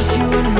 just you and I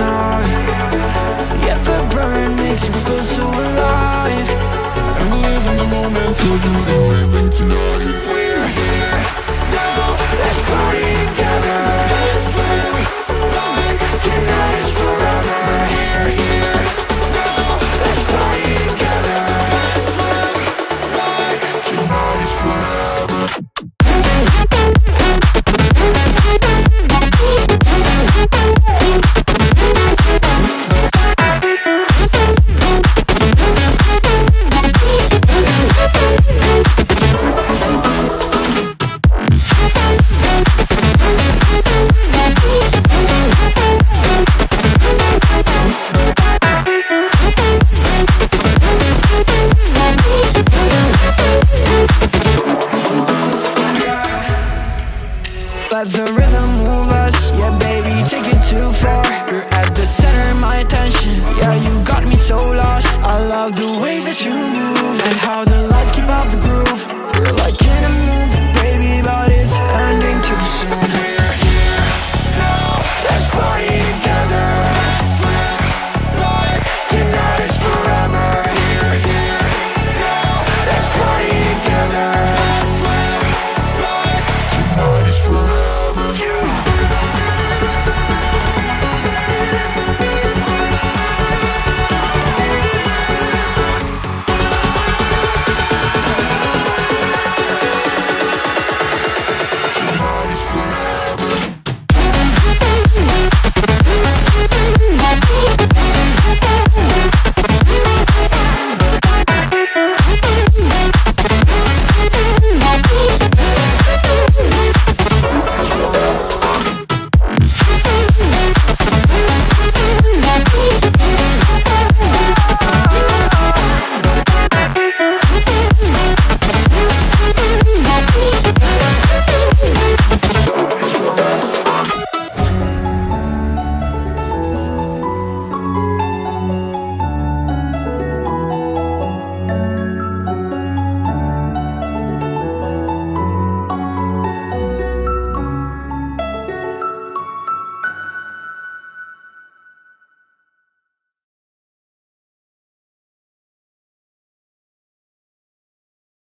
Let the rhythm move us. Yeah, baby, take it too far. You're at the center of my attention. Yeah, you got me so lost. I love the way that you move And how the